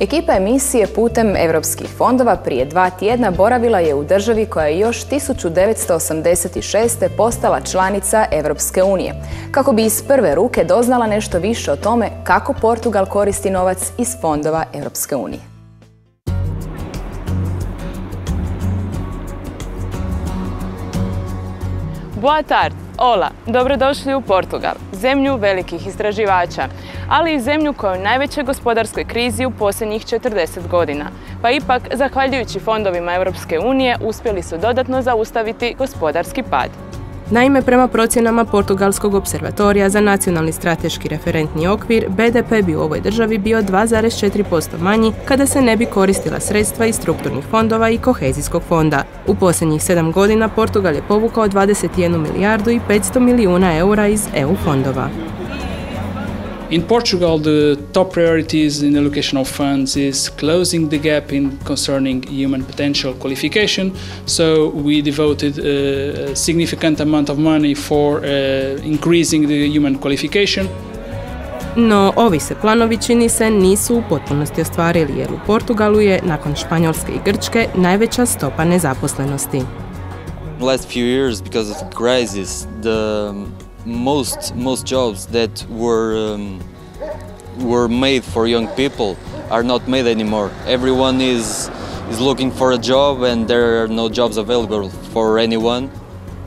Ekipa emisije putem europskih fondova prije dva tjedna boravila je u državi koja je još 1986. postala članica Europske unije, kako bi iz prve ruke doznala nešto više o tome kako Portugal koristi novac iz fondova Europske unije. Boa tarde, hola, dobrodošli u Portugal, zemlju velikih istraživača, ali i zemlju koja je u najvećoj gospodarskoj krizi u posljednjih 40 godina. Pa ipak, zahvaljujući fondovima Europske unije, uspjeli su dodatno zaustaviti gospodarski pad. Naime, prema procjenama Portugalskog observatorija za nacionalni strateški referentni okvir, BDP bi u ovoj državi bio 2,4% manji kada se ne bi koristila sredstva iz strukturnih fondova i kohezijskog fonda. U posljednjih sedam godina Portugal je povukao 21 milijardu i 500 milijuna eura iz EU fondova. In Portugal, the top priorities in allocation of funds is closing the gap in concerning human potential qualification. So we devoted a significant amount of money for uh, increasing the human qualification. No, ovi se planovi čini se nisu u potpunosti ostvarili jer u Portugalu je, nakon Španjolske i Grčke, najveća stopa nezaposlenosti. Last few years, because of the crisis, the most most jobs that were um, were made for young people are not made anymore. Everyone is is looking for a job, and there are no jobs available for anyone.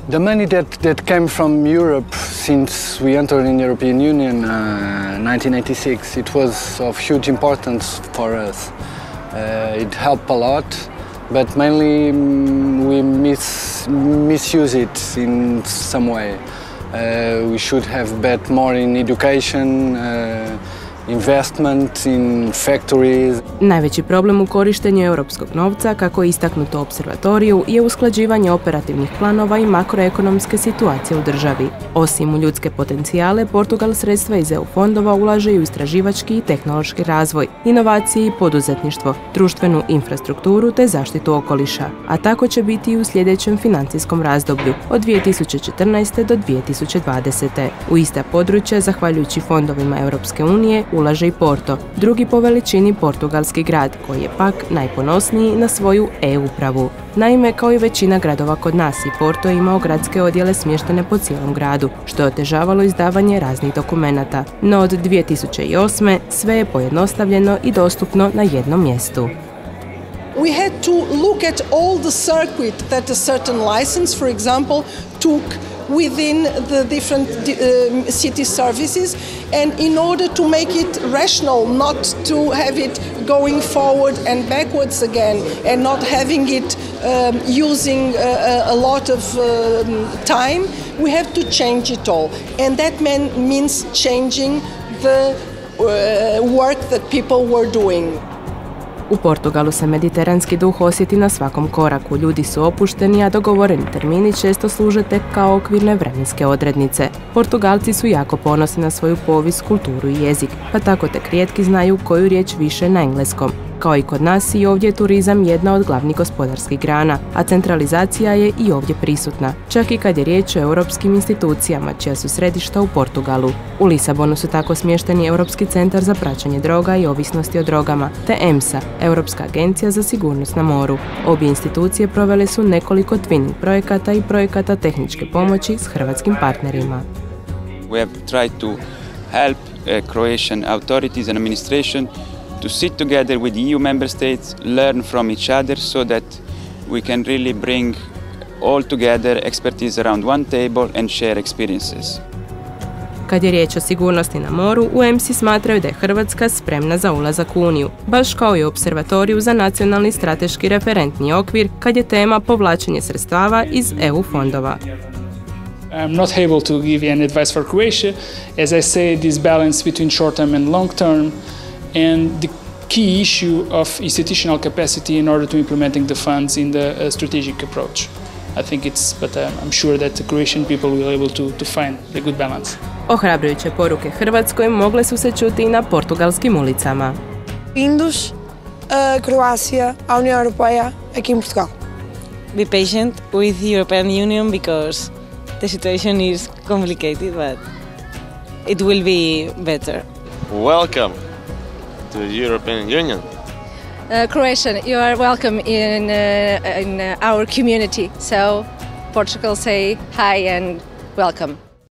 The money that, that came from Europe since we entered in the European Union uh, 1986, it was of huge importance for us. Uh, it helped a lot, but mainly mm, we mis misuse it in some way. Uh, we should have bet more in education, uh, investment in factories. Najveći problem u korištenju europskog novca, kako je istaknuto observatoriju, je usklađivanje operativnih planova i makroekonomske situacije u državi. Osim u ljudske potencijale, Portugal sredstva iz EU fondova ulaže i u istraživački i tehnološki razvoj, inovacije i poduzetništvo, društvenu infrastrukturu te zaštitu okoliša. A tako će biti i u sljedećem financijskom razdoblju od 2014. do 2020. U ista područja, zahvaljujući fondovima Europske unije, ulaže i Porto, drugi po veličini portugalski grad, koji je pak najponosniji na svoju e-upravu. Naime, kao i većina gradova kod nas i Porto je imao gradske odjele smještene po cijelom gradu, što je otežavalo izdavanje raznih dokumenata. No od 2008. sve je pojednostavljeno i dostupno na jednom mjestu. We had to look at all the circuit that a certain license, for example, took within the different uh, city services. And in order to make it rational not to have it going forward and backwards again and not having it um, using a, a, lot of um, time we have to change it all. And that means changing the uh, work that people were doing U Portugalu se mediteranski duh osjeti na svakom koraku. Ljudi su opušteni, a dogovoreni termini često služe tek kao okvirne vremenske odrednice. Portugalci su jako ponosni na svoju povijest, kulturu i jezik, pa tako tek rijetki znaju koju riječ više na engleskom. Kao i kod nas i ovdje je turizam jedna od glavnih gospodarskih grana, a centralizacija je i ovdje prisutna, čak i kad je riječ o europskim institucijama čija su središta u Portugalu. U Lisabonu su tako smješteni Europski centar za praćenje droga i ovisnosti o drogama, te EMSA, Europska agencija za sigurnost na moru. Obje institucije provele su nekoliko twinning projekata i projekata tehničke pomoći s hrvatskim partnerima. We have tried to help uh, Croatian authorities and administration to sit together with EU member states, learn from each other so that we can really bring all together expertise around one table and share experiences. Kad je riječ o sigurnosti na moru, u EMSI smatraju da je Hrvatska spremna za ulazak u Uniju, baš kao i observatoriju za nacionalni strateški referentni okvir kad je tema povlačenje sredstava iz EU fondova. I'm not able to give you any advice for Croatia. As I say, this balance between short term and long term and the key issue of institutional capacity in order to implementing the funds in the uh, strategic approach. I think it's, but um, I'm sure that the Croatian people will be able to, to find the good balance. Ohrabrujuće poruke Hrvatskoj mogle su se čuti i na portugalskim ulicama. Vindos a Croácia, à União Europeia, aqui em Portugal. Be patient with the European Union because the situation is complicated, but it will be better. Welcome to the European Union. Uh, Croatian, you are welcome in, uh, in uh, our community. So Portugal say hi and welcome.